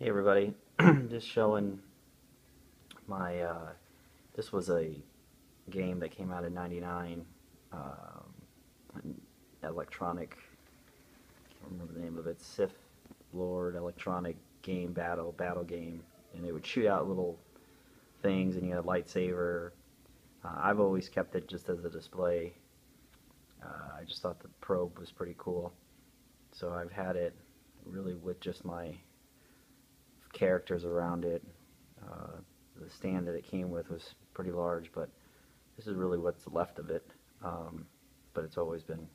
Hey everybody, just showing my, uh, this was a game that came out in 99, um, electronic, I can't remember the name of it, Sith Lord electronic game battle, battle game, and it would shoot out little things and you had a lightsaber. Uh, I've always kept it just as a display. Uh, I just thought the probe was pretty cool. So I've had it really with just my characters around it. Uh, the stand that it came with was pretty large, but this is really what's left of it. Um, but it's always been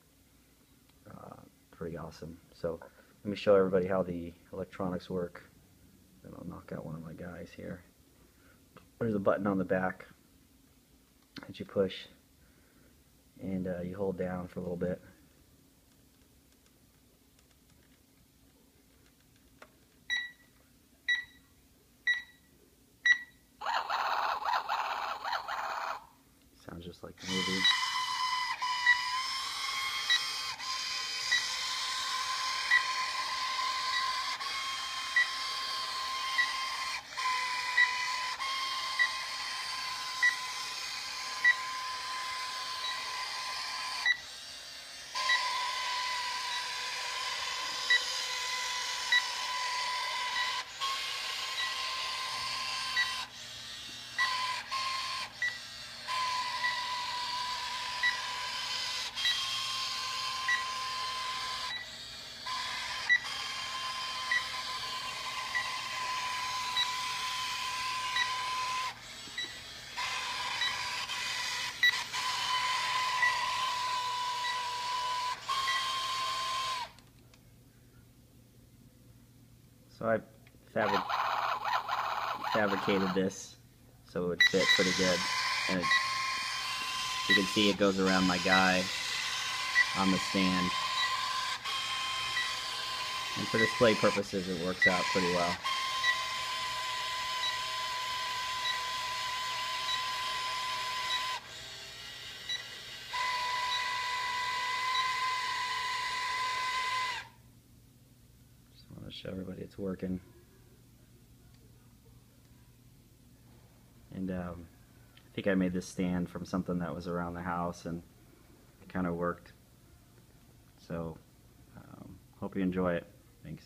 uh, pretty awesome. So let me show everybody how the electronics work. Then I'll knock out one of my guys here. There's a button on the back that you push and uh, you hold down for a little bit. Just like the movie. So I fabri fabricated this so it would fit pretty good. And it, you can see it goes around my guy on the stand. And for display purposes it works out pretty well. Show everybody it's working. And um, I think I made this stand from something that was around the house and it kind of worked. So, um, hope you enjoy it. Thanks.